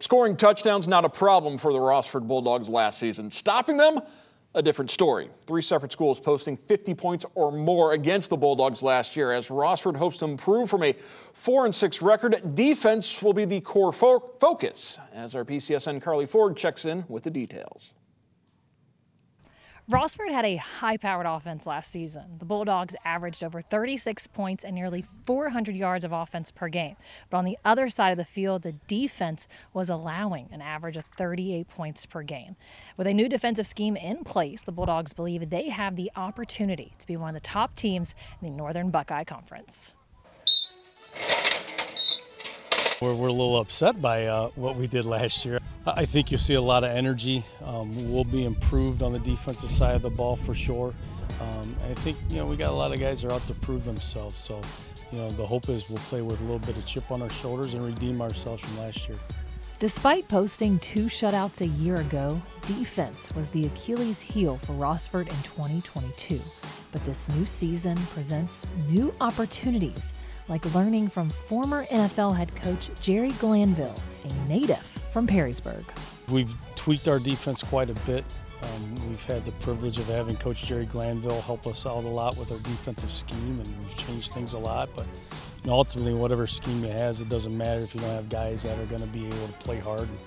Scoring touchdowns not a problem for the Rossford Bulldogs last season. Stopping them, a different story. Three separate schools posting 50 points or more against the Bulldogs last year. As Rossford hopes to improve from a 4 and 6 record, defense will be the core fo focus. As our BCSN Carly Ford checks in with the details. Rossford had a high powered offense last season. The Bulldogs averaged over 36 points and nearly 400 yards of offense per game. But on the other side of the field, the defense was allowing an average of 38 points per game. With a new defensive scheme in place, the Bulldogs believe they have the opportunity to be one of the top teams in the Northern Buckeye Conference. We're, we're a little upset by uh, what we did last year. I think you'll see a lot of energy. Um, we'll be improved on the defensive side of the ball for sure. Um, I think you know we got a lot of guys that are out to prove themselves. So, you know, the hope is we'll play with a little bit of chip on our shoulders and redeem ourselves from last year. Despite posting two shutouts a year ago, defense was the Achilles heel for Rossford in 2022. But this new season presents new opportunities like learning from former NFL head coach Jerry Glanville, a native from Perrysburg. We've tweaked our defense quite a bit. Um, we've had the privilege of having Coach Jerry Glanville help us out a lot with our defensive scheme, and we've changed things a lot. But you know, ultimately, whatever scheme he has, it doesn't matter if you don't have guys that are going to be able to play hard and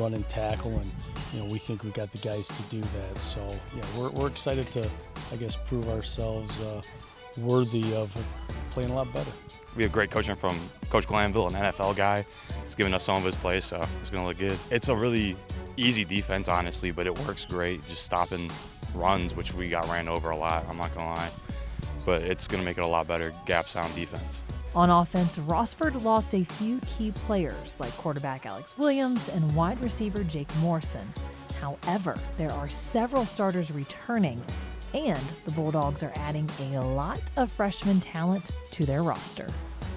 run and tackle. And you know, we think we've got the guys to do that. So yeah, we're, we're excited to, I guess, prove ourselves uh, worthy of playing a lot better. We have great coaching from Coach Glanville, an NFL guy. He's giving us some of his plays, so it's going to look good. It's a really easy defense, honestly, but it works great just stopping runs, which we got ran over a lot, I'm not going to lie. But it's going to make it a lot better gap sound defense. On offense, Rossford lost a few key players like quarterback Alex Williams and wide receiver Jake Morrison. However, there are several starters returning, and the Bulldogs are adding a lot of freshman talent to their roster.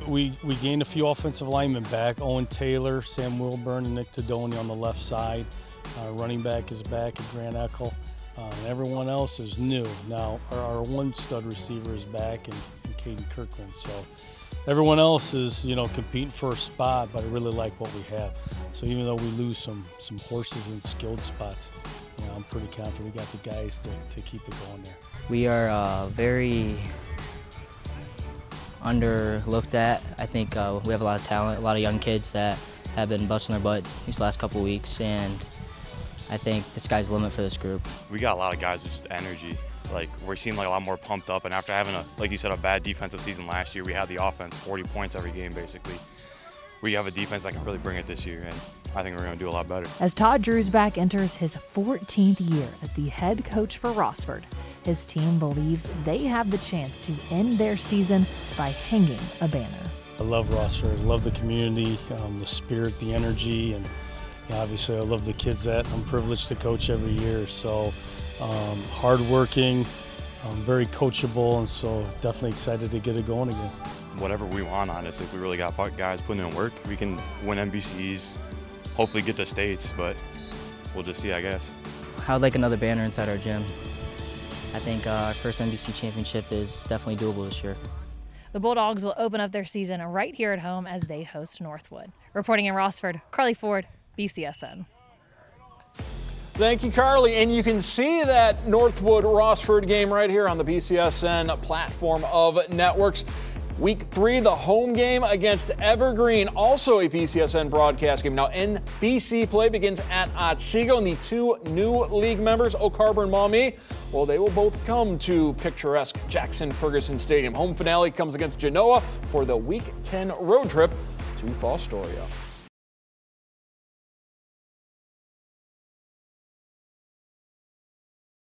We, we gained a few offensive linemen back. Owen Taylor, Sam Wilburn, and Nick Tadoni on the left side. Uh, running back is back at Grant Eckel. Uh, everyone else is new. Now, our, our one stud receiver is back, and, and Kaden Kirkman. So everyone else is, you know, competing for a spot, but I really like what we have. So even though we lose some some horses in skilled spots, you know, I'm pretty confident we got the guys to, to keep it going there. We are uh, very underlooked at. I think uh, we have a lot of talent, a lot of young kids that have been busting their butt these last couple weeks, and I think the sky's the limit for this group. We got a lot of guys with just energy. Like we're seeing like a lot more pumped up, and after having a, like you said, a bad defensive season last year, we had the offense 40 points every game basically. We have a defense that can really bring it this year, and I think we're going to do a lot better. As Todd Drusback enters his 14th year as the head coach for Rossford, his team believes they have the chance to end their season by hanging a banner. I love Rossford. I love the community, um, the spirit, the energy, and yeah, obviously I love the kids that I'm privileged to coach every year. So um, hardworking, um, very coachable, and so definitely excited to get it going again. Whatever we want, honestly, if we really got guys putting in work, we can win NBCs, hopefully get to states, but we'll just see, I guess. I would like another banner inside our gym. I think uh, our first NBC championship is definitely doable this year. The Bulldogs will open up their season right here at home as they host Northwood. Reporting in Rossford, Carly Ford, BCSN. Thank you, Carly. And you can see that Northwood Rossford game right here on the BCSN platform of networks. Week three, the home game against Evergreen, also a BCSN broadcast game. Now, NBC play begins at Otsego, and the two new league members, Oak Harbor and Maumee, well, they will both come to picturesque Jackson Ferguson Stadium. Home finale comes against Genoa for the Week 10 road trip to Fostoria.